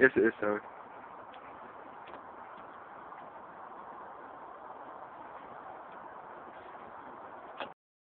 Yes, it is, so.